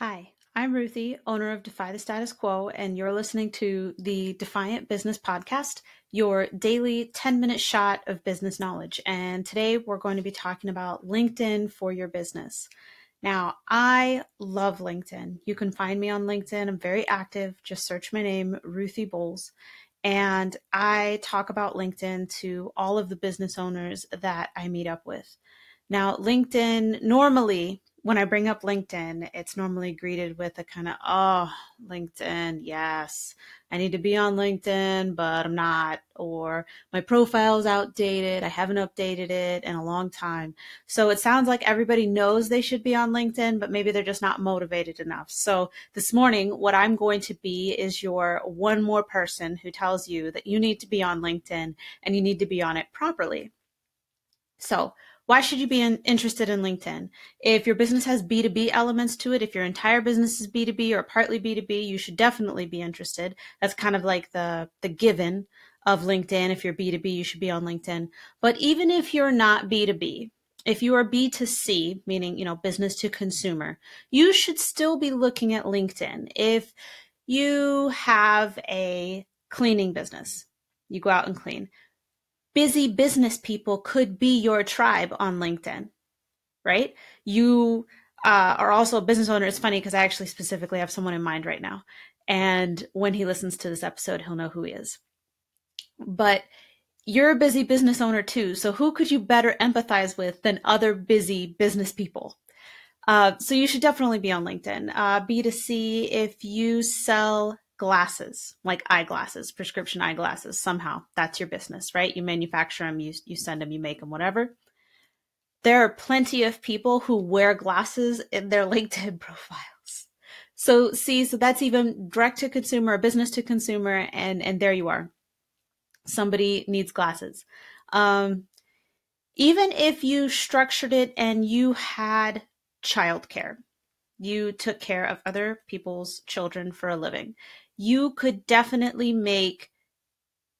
Hi, I'm Ruthie, owner of Defy the Status Quo, and you're listening to the Defiant Business Podcast, your daily 10 minute shot of business knowledge. And today we're going to be talking about LinkedIn for your business. Now, I love LinkedIn. You can find me on LinkedIn. I'm very active. Just search my name, Ruthie Bowles. And I talk about LinkedIn to all of the business owners that I meet up with. Now, LinkedIn normally when I bring up LinkedIn, it's normally greeted with a kind of, oh, LinkedIn, yes, I need to be on LinkedIn, but I'm not, or my profile's outdated, I haven't updated it in a long time. So it sounds like everybody knows they should be on LinkedIn, but maybe they're just not motivated enough. So this morning, what I'm going to be is your one more person who tells you that you need to be on LinkedIn and you need to be on it properly. So, why should you be in, interested in LinkedIn? If your business has B2B elements to it, if your entire business is B2B or partly B2B, you should definitely be interested. That's kind of like the, the given of LinkedIn. If you're B2B, you should be on LinkedIn. But even if you're not B2B, if you are B2C, meaning, you know, business to consumer, you should still be looking at LinkedIn. If you have a cleaning business, you go out and clean busy business people could be your tribe on LinkedIn, right? You uh, are also a business owner. It's funny because I actually specifically have someone in mind right now. And when he listens to this episode, he'll know who he is. But you're a busy business owner too. So who could you better empathize with than other busy business people? Uh, so you should definitely be on LinkedIn. Uh, B2C, if you sell glasses, like eyeglasses, prescription eyeglasses, somehow that's your business, right? You manufacture them, you, you send them, you make them, whatever. There are plenty of people who wear glasses in their LinkedIn profiles. So see, so that's even direct to consumer, business to consumer, and and there you are. Somebody needs glasses. Um, even if you structured it and you had childcare, you took care of other people's children for a living you could definitely make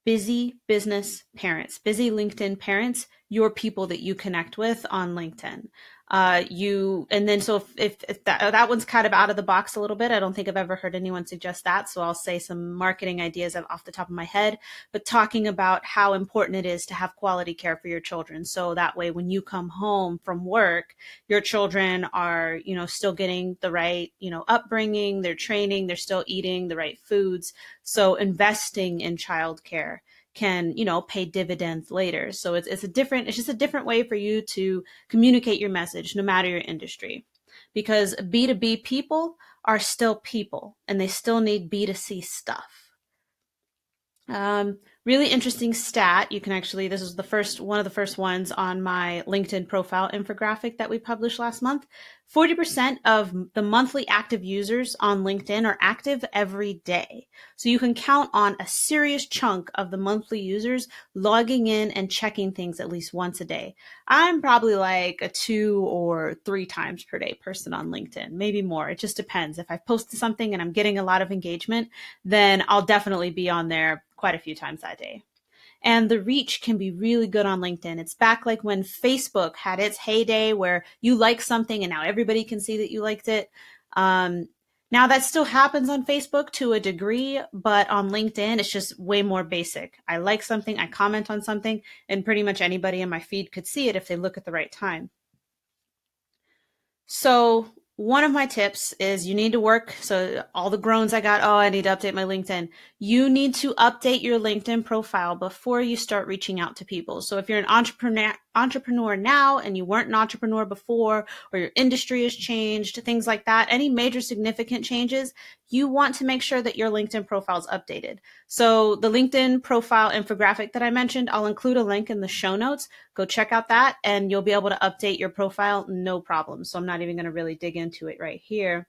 busy business parents, busy LinkedIn parents, your people that you connect with on LinkedIn uh, you and then so if, if, if, that, that one's kind of out of the box a little bit. I don't think i've ever heard anyone suggest that so i'll say some marketing ideas off the top of my head. But talking about how important it is to have quality care for your children. So that way when you come home from work your children are you know still getting the right you know upbringing they're training they're still eating the right foods. So investing in childcare can you know pay dividends later. So it's, it's a different it's just a different way for you to communicate your message no matter your industry. Because b2b people are still people and they still need b2c stuff. Um, really interesting stat. You can actually this is the first one of the first ones on my linkedin profile infographic that we published last month 40% of the monthly active users on LinkedIn are active every day. So you can count on a serious chunk of the monthly users logging in and checking things at least once a day. I'm probably like a two or three times per day person on LinkedIn, maybe more. It just depends. If I've posted something and I'm getting a lot of engagement, then I'll definitely be on there quite a few times that day and the reach can be really good on LinkedIn. It's back like when Facebook had its heyday where you like something and now everybody can see that you liked it. Um, now that still happens on Facebook to a degree, but on LinkedIn, it's just way more basic. I like something, I comment on something, and pretty much anybody in my feed could see it if they look at the right time. So one of my tips is you need to work. So all the groans I got, oh, I need to update my LinkedIn. You need to update your LinkedIn profile before you start reaching out to people. So if you're an entrepreneur, entrepreneur now and you weren't an entrepreneur before, or your industry has changed, things like that, any major significant changes, you want to make sure that your LinkedIn profile is updated. So the LinkedIn profile infographic that I mentioned, I'll include a link in the show notes. Go check out that and you'll be able to update your profile no problem. So I'm not even going to really dig into it right here.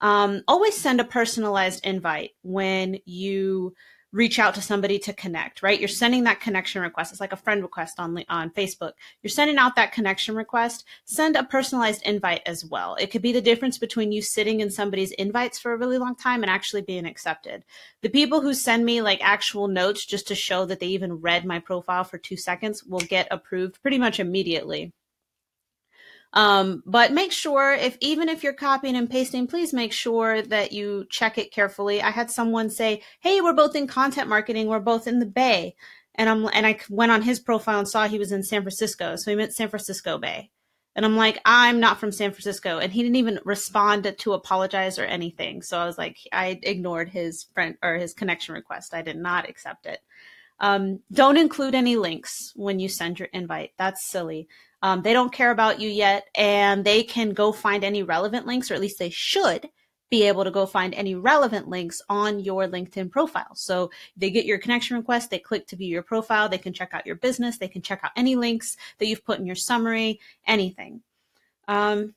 Um, always send a personalized invite when you reach out to somebody to connect, right? You're sending that connection request. It's like a friend request on on Facebook. You're sending out that connection request. Send a personalized invite as well. It could be the difference between you sitting in somebody's invites for a really long time and actually being accepted. The people who send me like actual notes just to show that they even read my profile for 2 seconds will get approved pretty much immediately. Um, but make sure if even if you're copying and pasting, please make sure that you check it carefully. I had someone say, "Hey, we're both in content marketing. We're both in the Bay," and I'm and I went on his profile and saw he was in San Francisco, so he meant San Francisco Bay. And I'm like, I'm not from San Francisco. And he didn't even respond to apologize or anything. So I was like, I ignored his friend or his connection request. I did not accept it. Um, don't include any links when you send your invite. That's silly. Um, they don't care about you yet, and they can go find any relevant links, or at least they should be able to go find any relevant links on your LinkedIn profile. So they get your connection request, they click to view your profile, they can check out your business, they can check out any links that you've put in your summary, anything. Um,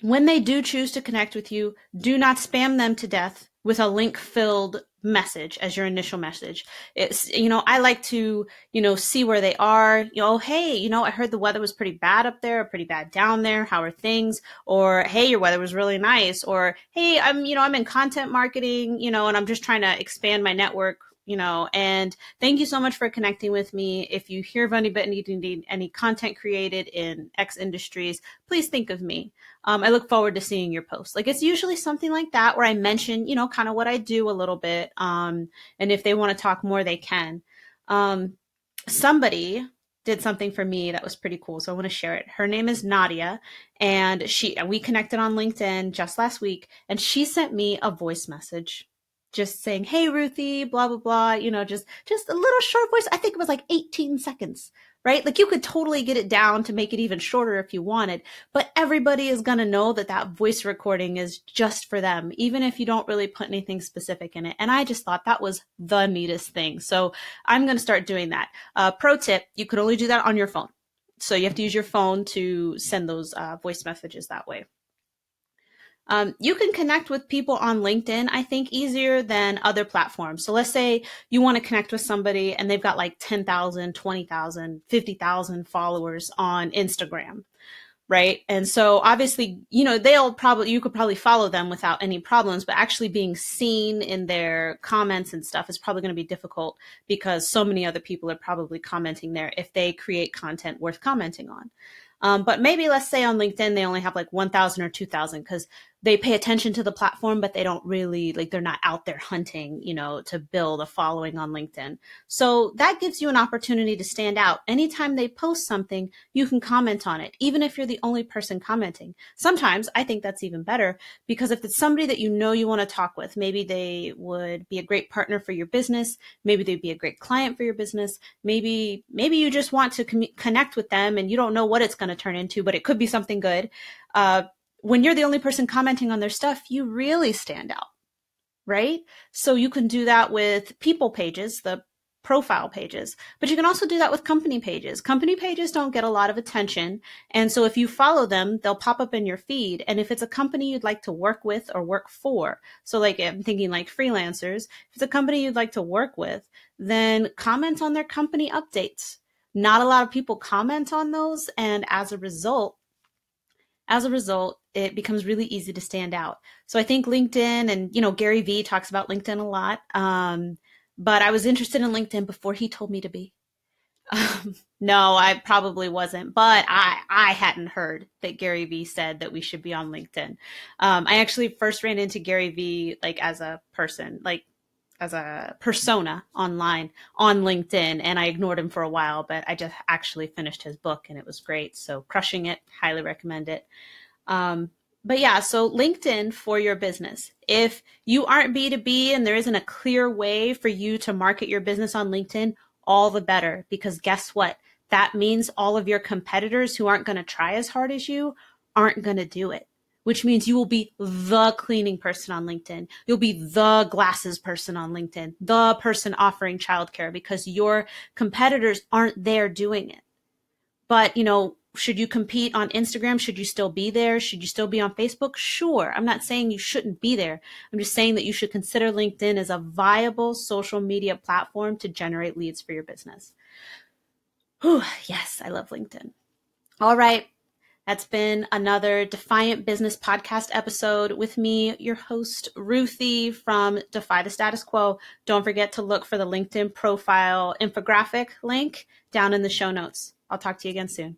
when they do choose to connect with you, do not spam them to death with a link filled message as your initial message. It's, you know, I like to, you know, see where they are. You know, hey, you know, I heard the weather was pretty bad up there, pretty bad down there. How are things? Or, hey, your weather was really nice. Or, hey, I'm, you know, I'm in content marketing, you know, and I'm just trying to expand my network you know and thank you so much for connecting with me. If you hear of anybody needing any content created in x industries please think of me. Um, i look forward to seeing your posts. Like it's usually something like that where i mention you know kind of what i do a little bit um, and if they want to talk more they can. Um, somebody did something for me that was pretty cool so i want to share it. Her name is nadia and she we connected on linkedin just last week and she sent me a voice message just saying, "Hey Ruthie," blah blah blah, you know, just just a little short voice. I think it was like 18 seconds, right? Like you could totally get it down to make it even shorter if you wanted, but everybody is going to know that that voice recording is just for them, even if you don't really put anything specific in it. And I just thought that was the neatest thing. So I'm going to start doing that. Uh, pro tip, you could only do that on your phone. So you have to use your phone to send those uh, voice messages that way. Um, you can connect with people on LinkedIn, I think, easier than other platforms. So let's say you want to connect with somebody and they've got like 10,000, 20,000, 50,000 followers on Instagram, right? And so obviously, you know, they'll probably, you could probably follow them without any problems, but actually being seen in their comments and stuff is probably going to be difficult because so many other people are probably commenting there if they create content worth commenting on. Um, but maybe let's say on LinkedIn they only have like 1,000 or 2,000 because they pay attention to the platform, but they don't really like they're not out there hunting, you know, to build a following on LinkedIn. So that gives you an opportunity to stand out. Anytime they post something, you can comment on it, even if you're the only person commenting. Sometimes I think that's even better because if it's somebody that you know you want to talk with, maybe they would be a great partner for your business, maybe they'd be a great client for your business, maybe maybe you just want to com- connect with them and you don't know what it's going to turn into, but it could be something good. Uh, when you're the only person commenting on their stuff, you really stand out, right? So you can do that with people pages, the profile pages, but you can also do that with company pages. Company pages don't get a lot of attention. And so if you follow them, they'll pop up in your feed. And if it's a company you'd like to work with or work for, so like I'm thinking like freelancers, if it's a company you'd like to work with, then comment on their company updates. Not a lot of people comment on those. And as a result, as a result, it becomes really easy to stand out. So I think LinkedIn and, you know, Gary Vee talks about LinkedIn a lot. Um, but I was interested in LinkedIn before he told me to be. Um, no, I probably wasn't, but I, I hadn't heard that Gary Vee said that we should be on LinkedIn. Um, I actually first ran into Gary Vee like as a person, like as a persona online on LinkedIn and I ignored him for a while, but I just actually finished his book and it was great. So crushing it, highly recommend it. Um, but yeah, so LinkedIn for your business. If you aren't B2B and there isn't a clear way for you to market your business on LinkedIn, all the better because guess what? That means all of your competitors who aren't going to try as hard as you aren't going to do it which means you will be the cleaning person on LinkedIn. You'll be the glasses person on LinkedIn, the person offering childcare because your competitors aren't there doing it. But, you know, should you compete on Instagram? Should you still be there? Should you still be on Facebook? Sure. I'm not saying you shouldn't be there. I'm just saying that you should consider LinkedIn as a viable social media platform to generate leads for your business. Whew, yes, I love LinkedIn. All right. That's been another Defiant Business podcast episode with me, your host, Ruthie from Defy the Status Quo. Don't forget to look for the LinkedIn profile infographic link down in the show notes. I'll talk to you again soon.